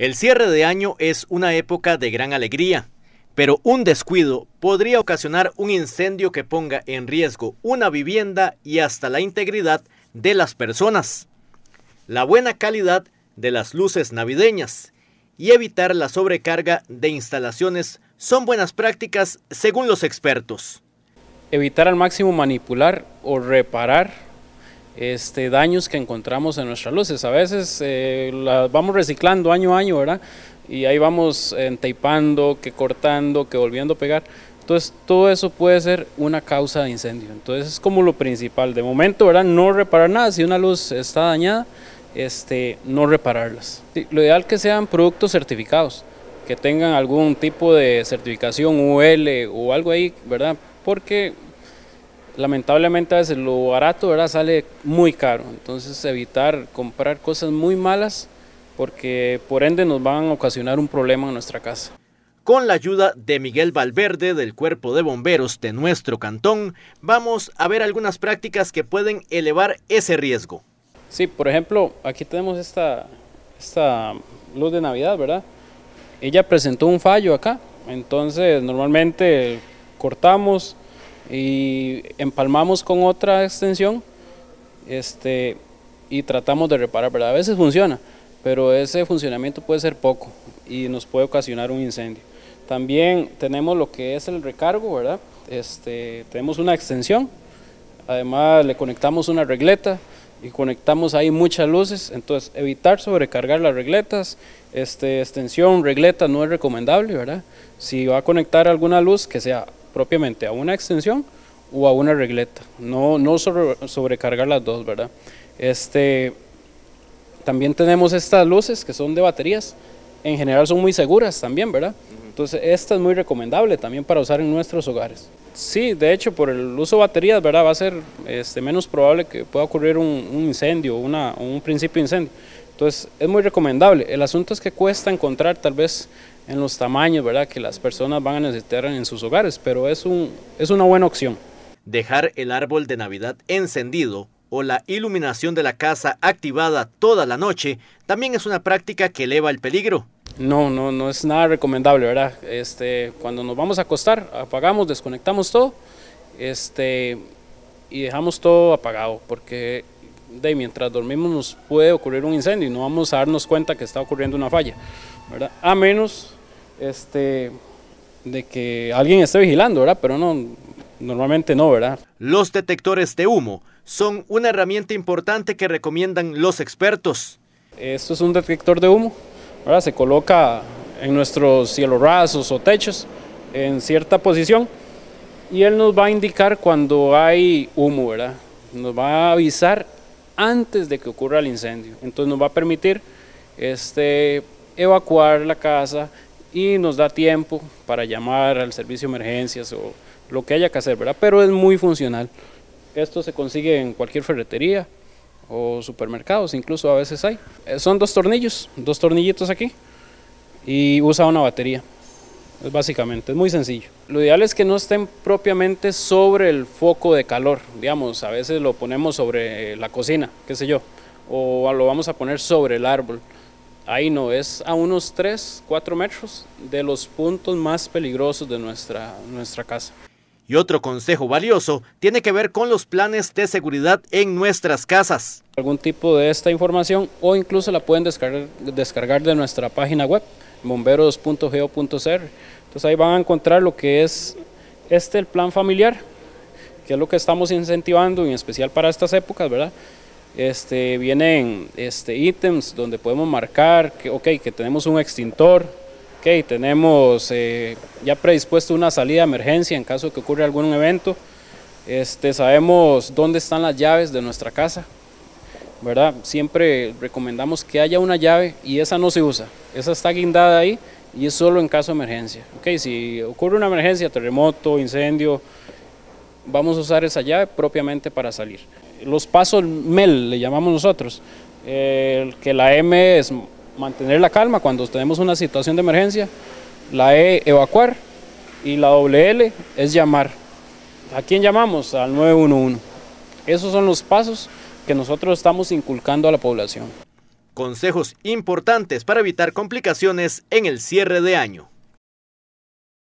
El cierre de año es una época de gran alegría, pero un descuido podría ocasionar un incendio que ponga en riesgo una vivienda y hasta la integridad de las personas. La buena calidad de las luces navideñas y evitar la sobrecarga de instalaciones son buenas prácticas según los expertos. Evitar al máximo manipular o reparar este, daños que encontramos en nuestras luces. A veces eh, las vamos reciclando año a año, ¿verdad? Y ahí vamos enteipando, que cortando, que volviendo a pegar. Entonces todo eso puede ser una causa de incendio. Entonces es como lo principal. De momento, ¿verdad? No reparar nada. Si una luz está dañada, este, no repararlas. lo ideal que sean productos certificados, que tengan algún tipo de certificación UL o algo ahí, ¿verdad? Porque lamentablemente a veces lo barato ¿verdad? sale muy caro, entonces evitar comprar cosas muy malas porque por ende nos van a ocasionar un problema en nuestra casa. Con la ayuda de Miguel Valverde del Cuerpo de Bomberos de nuestro cantón, vamos a ver algunas prácticas que pueden elevar ese riesgo. Sí, por ejemplo, aquí tenemos esta, esta luz de Navidad, ¿verdad? Ella presentó un fallo acá, entonces normalmente cortamos, y empalmamos con otra extensión este, y tratamos de reparar, ¿verdad? A veces funciona, pero ese funcionamiento puede ser poco y nos puede ocasionar un incendio. También tenemos lo que es el recargo, ¿verdad? Este, tenemos una extensión, además le conectamos una regleta y conectamos ahí muchas luces, entonces evitar sobrecargar las regletas, este, extensión, regleta no es recomendable, ¿verdad? Si va a conectar alguna luz que sea propiamente a una extensión o a una regleta, no, no sobrecargar las dos, ¿verdad? Este, también tenemos estas luces que son de baterías, en general son muy seguras también, ¿verdad? Entonces esta es muy recomendable también para usar en nuestros hogares. Sí, de hecho por el uso de baterías, ¿verdad? Va a ser este, menos probable que pueda ocurrir un, un incendio, una, un principio de incendio. Entonces es muy recomendable. El asunto es que cuesta encontrar tal vez en los tamaños ¿verdad? que las personas van a necesitar en sus hogares, pero es, un, es una buena opción. Dejar el árbol de Navidad encendido o la iluminación de la casa activada toda la noche también es una práctica que eleva el peligro. No, no, no es nada recomendable, ¿verdad? Este, cuando nos vamos a acostar, apagamos, desconectamos todo, este, y dejamos todo apagado, porque de mientras dormimos nos puede ocurrir un incendio y no vamos a darnos cuenta que está ocurriendo una falla, ¿verdad? A menos este, de que alguien esté vigilando, ¿verdad? Pero no, normalmente no, ¿verdad? Los detectores de humo son una herramienta importante que recomiendan los expertos. Esto es un detector de humo, ¿verdad? Se coloca en nuestros cielos rasos o techos en cierta posición y él nos va a indicar cuando hay humo, ¿verdad? Nos va a avisar antes de que ocurra el incendio. Entonces nos va a permitir este, evacuar la casa, y nos da tiempo para llamar al servicio de emergencias o lo que haya que hacer, ¿verdad? Pero es muy funcional. Esto se consigue en cualquier ferretería o supermercados, incluso a veces hay. Eh, son dos tornillos, dos tornillitos aquí y usa una batería. Es básicamente, es muy sencillo. Lo ideal es que no estén propiamente sobre el foco de calor, digamos, a veces lo ponemos sobre la cocina, qué sé yo, o lo vamos a poner sobre el árbol ahí no, es a unos 3, 4 metros de los puntos más peligrosos de nuestra, nuestra casa. Y otro consejo valioso tiene que ver con los planes de seguridad en nuestras casas. Algún tipo de esta información o incluso la pueden descargar, descargar de nuestra página web, bomberos.go.cr. Entonces ahí van a encontrar lo que es este el plan familiar, que es lo que estamos incentivando, en especial para estas épocas, ¿verdad? este, vienen este, ítems donde podemos marcar que, okay, que tenemos un extintor, okay, tenemos eh, ya predispuesto una salida de emergencia en caso de que ocurra algún evento, este, sabemos dónde están las llaves de nuestra casa, ¿verdad? Siempre recomendamos que haya una llave y esa no se usa, esa está guindada ahí y es solo en caso de emergencia. Okay, si ocurre una emergencia, terremoto, incendio, vamos a usar esa llave propiamente para salir los pasos MEL, le llamamos nosotros, que la M es mantener la calma cuando tenemos una situación de emergencia, la E evacuar y la L es llamar. ¿A quién llamamos? Al 911. Esos son los pasos que nosotros estamos inculcando a la población. Consejos importantes para evitar complicaciones en el cierre de año.